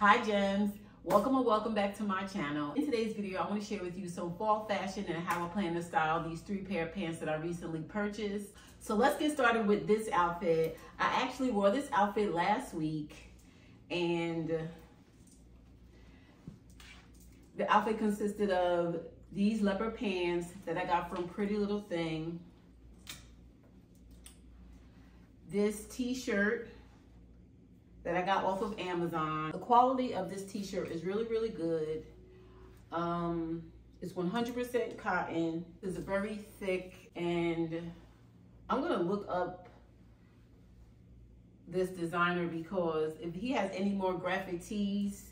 Hi Jems, welcome or welcome back to my channel. In today's video, I want to share with you some fall fashion and how I plan to style these three pair of pants that I recently purchased. So let's get started with this outfit. I actually wore this outfit last week and the outfit consisted of these leopard pants that I got from Pretty Little Thing. This t-shirt that I got off of Amazon. The quality of this t-shirt is really, really good. Um, it's 100% cotton. It's very thick and I'm gonna look up this designer because if he has any more graphic tees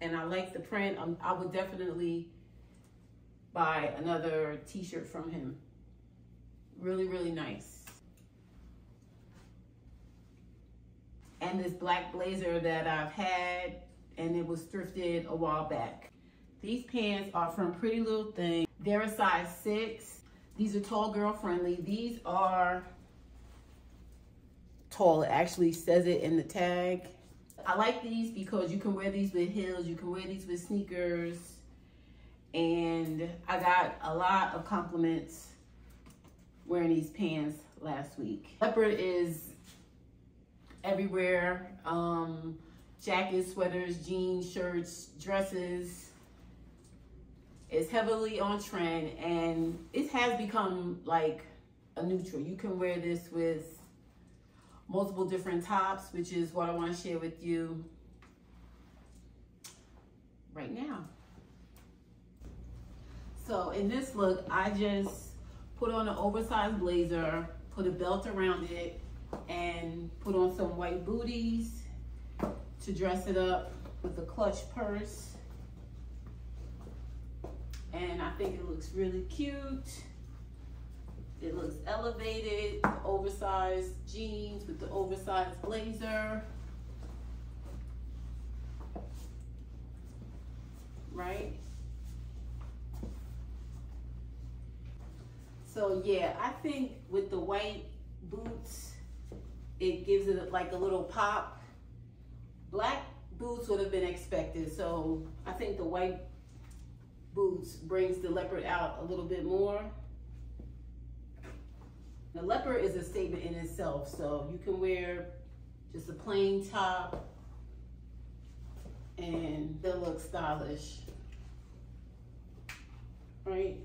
and I like the print, I'm, I would definitely buy another t-shirt from him. Really, really nice. And this black blazer that I've had and it was thrifted a while back. These pants are from Pretty Little Thing. They're a size six. These are tall girl friendly. These are tall. It actually says it in the tag. I like these because you can wear these with heels. You can wear these with sneakers. And I got a lot of compliments wearing these pants last week. Leopard is everywhere. Um, jackets, sweaters, jeans, shirts, dresses. It's heavily on trend and it has become like a neutral. You can wear this with multiple different tops, which is what I want to share with you right now. So in this look, I just put on an oversized blazer, put a belt around it, and put on some white booties to dress it up with a clutch purse. And I think it looks really cute. It looks elevated, the oversized jeans with the oversized blazer. Right? So yeah, I think with the white boots, it gives it like a little pop. Black boots would have been expected, so I think the white boots brings the leopard out a little bit more. The leopard is a statement in itself, so you can wear just a plain top and they'll look stylish. Right?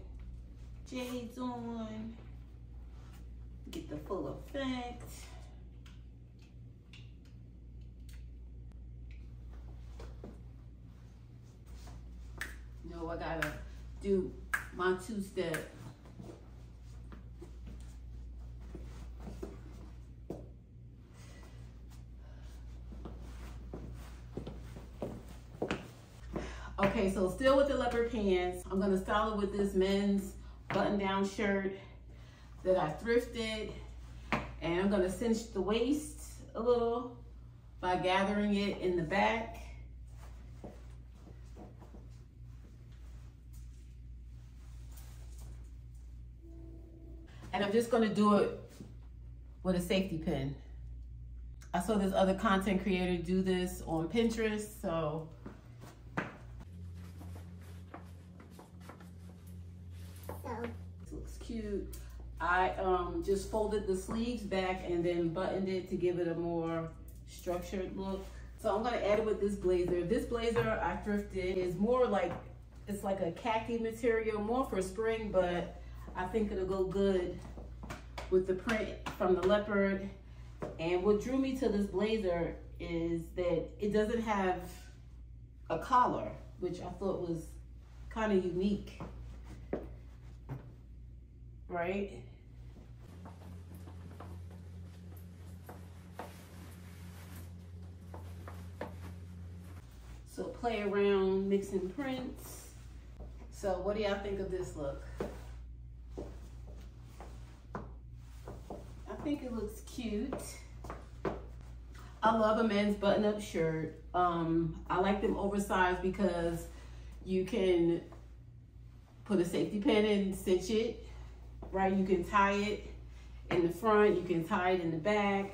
Jades on, get the full effect. Know I gotta do my two-step. Okay, so still with the leopard pants, I'm gonna style it with this men's button-down shirt that I thrifted. And I'm gonna cinch the waist a little by gathering it in the back. And I'm just gonna do it with a safety pin. I saw this other content creator do this on Pinterest, so. This looks cute. I um, just folded the sleeves back and then buttoned it to give it a more structured look. So I'm gonna add it with this blazer. This blazer I thrifted is more like, it's like a khaki material, more for spring, but I think it'll go good with the print from the leopard. And what drew me to this blazer is that it doesn't have a collar, which I thought was kind of unique, right? So play around mixing prints. So what do y'all think of this look? Cute. I love a men's button-up shirt. Um, I like them oversized because you can put a safety pin and cinch it, right? You can tie it in the front, you can tie it in the back.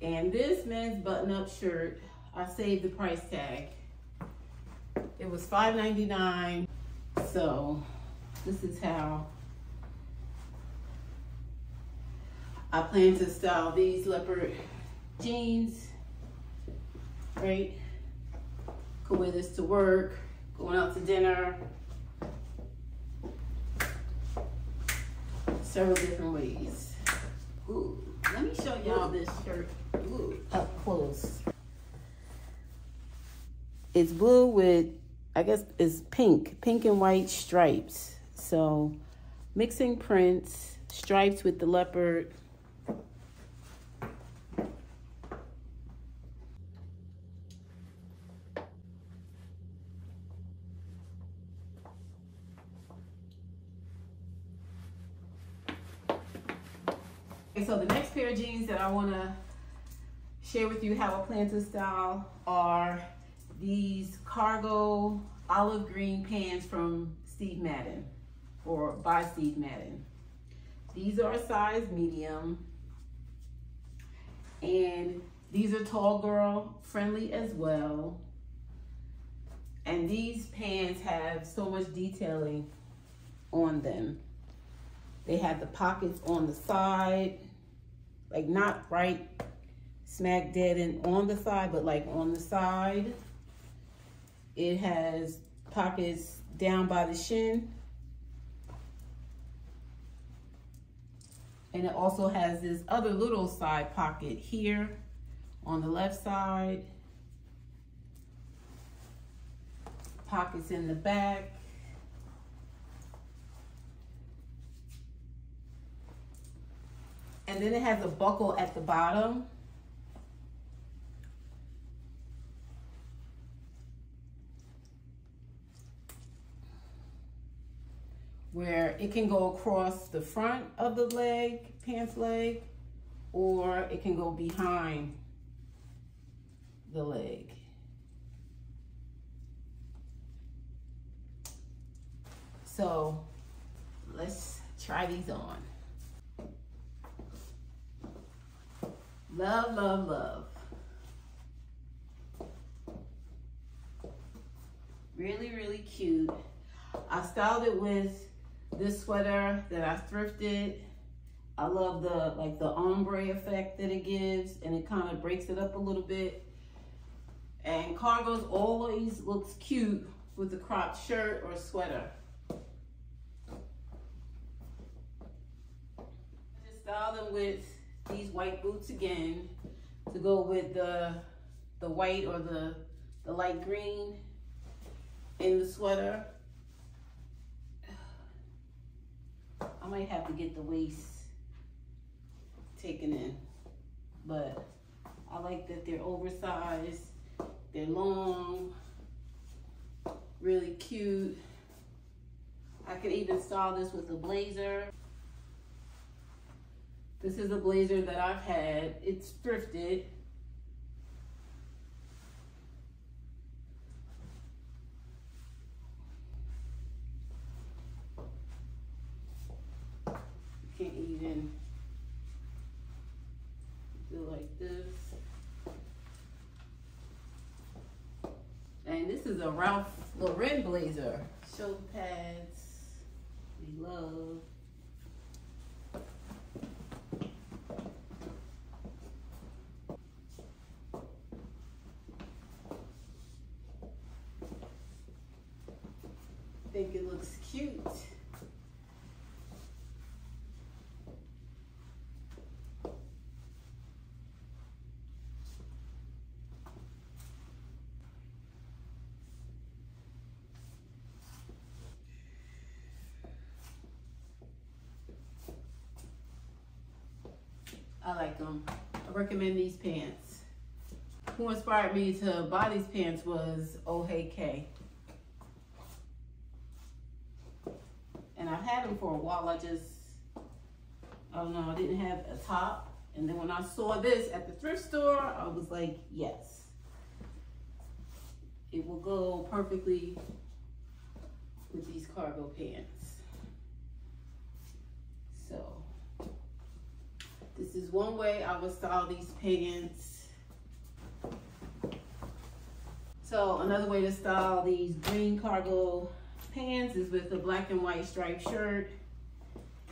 And this men's button-up shirt, I saved the price tag. It was $5.99. So this is how I plan to style these leopard jeans, right? Could wear this to work, going out to dinner. Several different ways. Ooh, let me show y'all this shirt Ooh, up close. It's blue with, I guess it's pink, pink and white stripes. So mixing prints, stripes with the leopard, So the next pair of jeans that I want to share with you how I plan to style are these cargo olive green pants from Steve Madden or by Steve Madden. These are a size medium and these are tall girl friendly as well. And these pants have so much detailing on them. They have the pockets on the side like not right smack dead and on the side, but like on the side. It has pockets down by the shin. And it also has this other little side pocket here on the left side. Pockets in the back. And then it has a buckle at the bottom. Where it can go across the front of the leg, pants leg, or it can go behind the leg. So let's try these on. Love, love, love. Really, really cute. I styled it with this sweater that I thrifted. I love the like the ombre effect that it gives and it kind of breaks it up a little bit. And cargos always looks cute with a cropped shirt or sweater. I just styled them with these white boots again to go with the the white or the the light green in the sweater. I might have to get the waist taken in, but I like that they're oversized, they're long, really cute. I could even style this with a blazer. This is a blazer that I've had. It's thrifted. Can't even do like this. And this is a Ralph Lauren blazer. Shoulder pads, we love. Think it looks cute. I like them. I recommend these pants. Who inspired me to buy these pants was Oh Hey K. And I've had them for a while. I just, I don't know, I didn't have a top. And then when I saw this at the thrift store, I was like, yes. It will go perfectly with these cargo pants. So, This is one way I would style these pants. So another way to style these green cargo pants is with a black and white striped shirt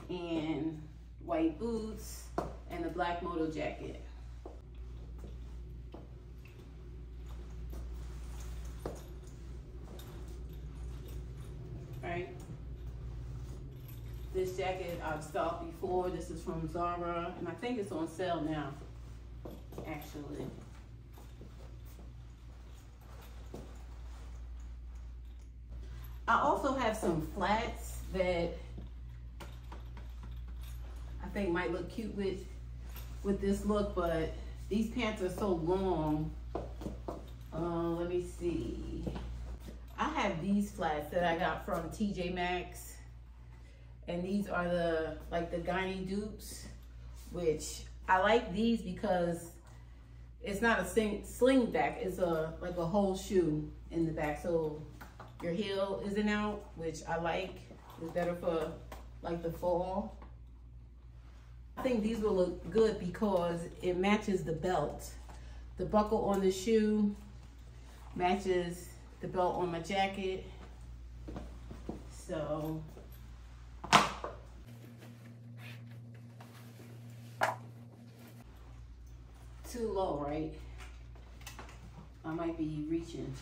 and white boots and a black moto jacket. Right. This jacket I've styled before. This is from Zara and I think it's on sale now, actually. I also have some flats that I think might look cute with with this look, but these pants are so long. Uh, let me see. I have these flats that I got from TJ Maxx. And these are the, like the Ganni dupes, which I like these because it's not a sling, sling back. It's a like a whole shoe in the back. So your heel isn't out, which I like. It's better for like the fall. I think these will look good because it matches the belt. The buckle on the shoe matches the belt on my jacket. So too low, right? I might be reaching.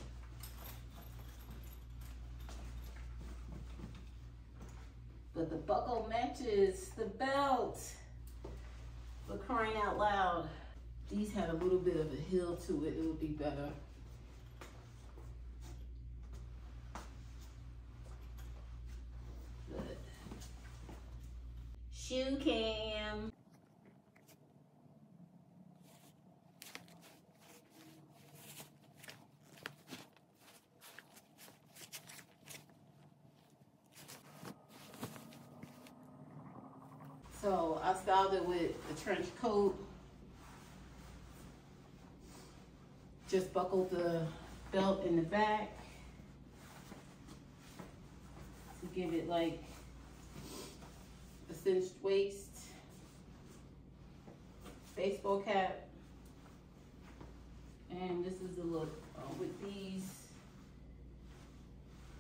But the buckle matches the belt. For crying out loud. These had a little bit of a heel to it. It would be better. Good. Shoe cam. So I styled it with a trench coat. Just buckled the belt in the back to give it like a cinched waist. Baseball cap. And this is the look uh, with these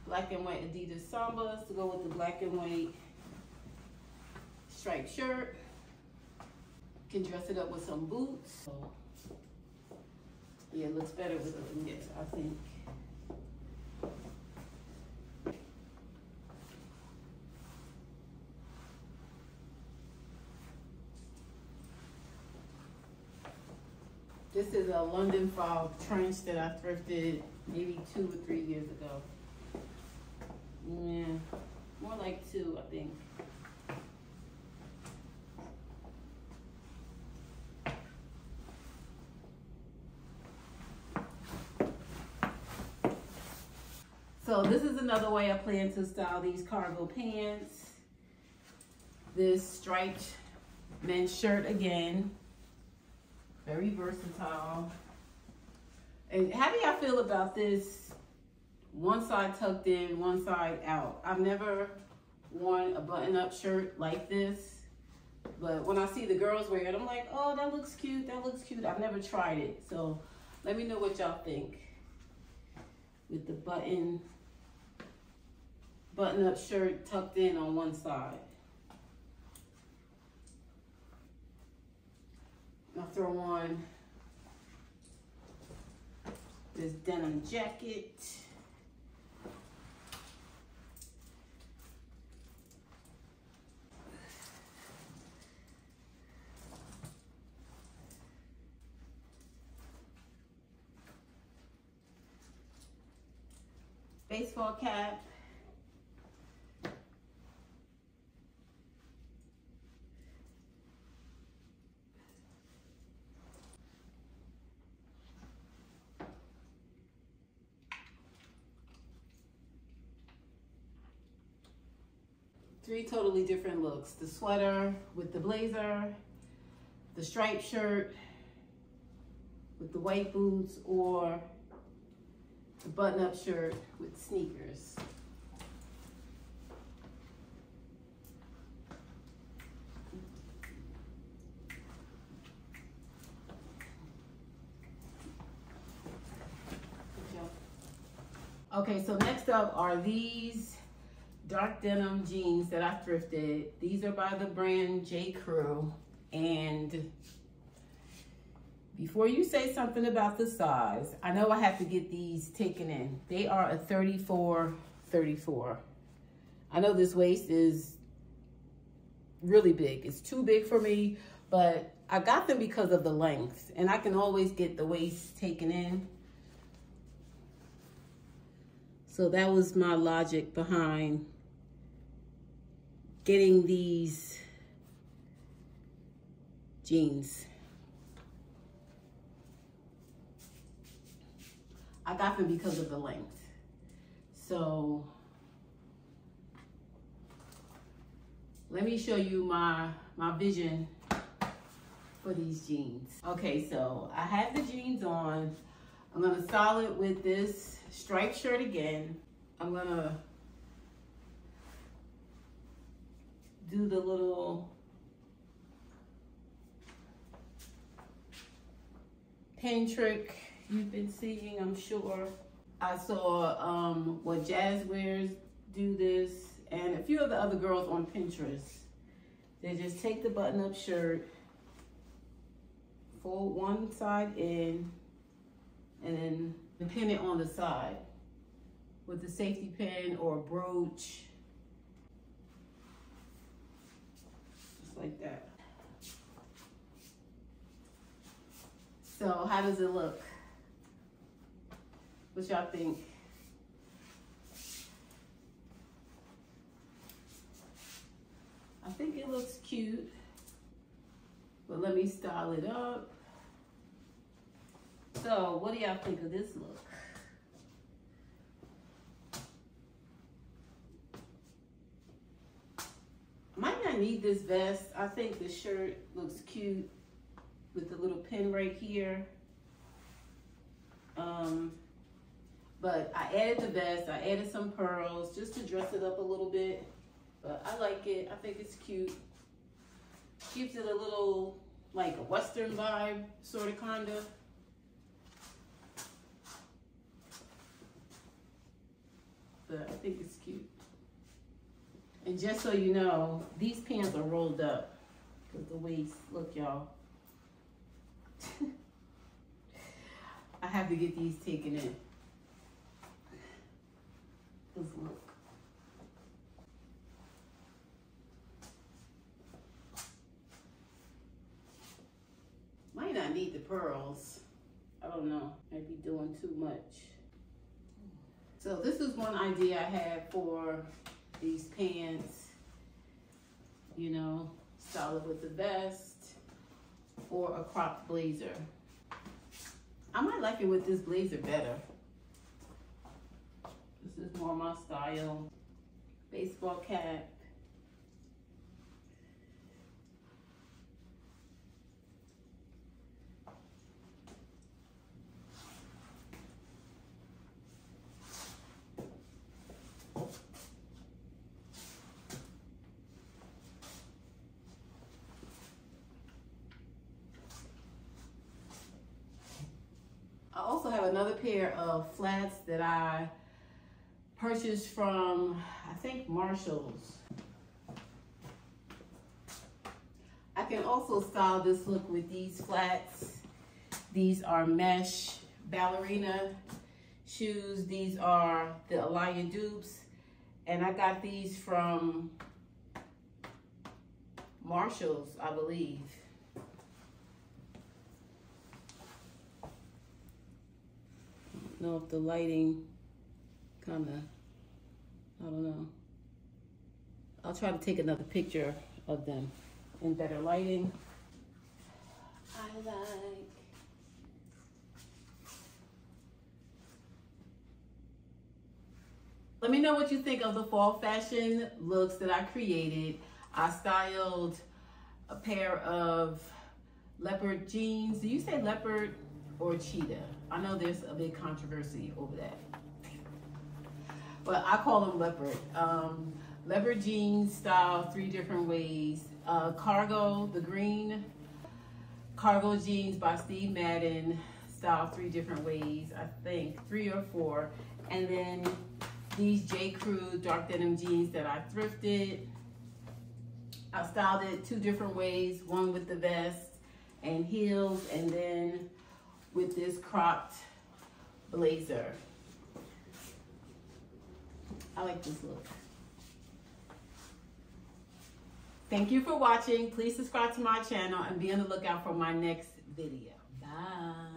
black and white Adidas Sambas to go with the black and white striped shirt. Can dress it up with some boots. Yeah, it looks better with a yes, I think. This is a London Fog trench that I thrifted maybe two or three years ago. Yeah, more like two, I think. So this is another way I plan to style these cargo pants. This striped men's shirt again. Very versatile. And how do y'all feel about this one side tucked in, one side out? I've never worn a button-up shirt like this. But when I see the girls wear it, I'm like, oh, that looks cute, that looks cute. I've never tried it. So let me know what y'all think. With the button button-up shirt tucked in on one side. I'll throw on this denim jacket. Baseball cap. three totally different looks. The sweater with the blazer, the striped shirt with the white boots, or the button-up shirt with sneakers. Okay, so next up are these dark denim jeans that I thrifted. These are by the brand J. Crew. And before you say something about the size, I know I have to get these taken in. They are a 34, 34. I know this waist is really big. It's too big for me, but I got them because of the length and I can always get the waist taken in. So that was my logic behind getting these jeans. I got them because of the length. So let me show you my, my vision for these jeans. Okay, so I have the jeans on. I'm gonna style it with this striped shirt again. I'm gonna do the little pin trick you've been seeing, I'm sure. I saw um, what Jazz wears do this and a few of the other girls on Pinterest. They just take the button up shirt, fold one side in, and then pin it on the side with a safety pin or a brooch. Like that. So how does it look? What y'all think? I think it looks cute, but let me style it up. So what do y'all think of this look? Need this vest. I think the shirt looks cute with the little pin right here. Um, but I added the vest, I added some pearls just to dress it up a little bit. But I like it, I think it's cute. Gives it a little, like a Western vibe, sort of, kind of. But I think it's cute. And just so you know, these pants are rolled up. Because the waist, look y'all. I have to get these taken in. Let's look. Might not need the pearls. I don't know. Might be doing too much. So this is one idea I had for these pants. You know, it with the vest or a cropped blazer. I might like it with this blazer better. This is more my style. Baseball cap. I also have another pair of flats that I purchased from, I think, Marshall's. I can also style this look with these flats. These are mesh ballerina shoes. These are the Alaïa dupes. And I got these from Marshall's, I believe. Know if the lighting kind of, I don't know. I'll try to take another picture of them in better lighting. I like. Let me know what you think of the fall fashion looks that I created. I styled a pair of leopard jeans. Do you say leopard or cheetah? I know there's a big controversy over that. But I call them leopard. Um, leopard jeans style three different ways. Uh, cargo, the green cargo jeans by Steve Madden, style, three different ways, I think, three or four. And then these J. Crew dark denim jeans that I thrifted. I styled it two different ways, one with the vest and heels, and then with this cropped blazer. I like this look. Thank you for watching. Please subscribe to my channel and be on the lookout for my next video. Bye.